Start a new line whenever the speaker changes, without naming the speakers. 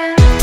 again